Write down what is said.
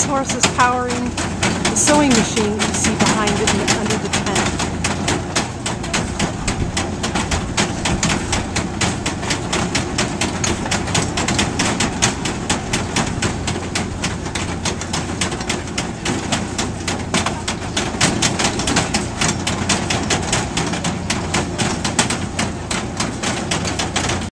This horse is powering the sewing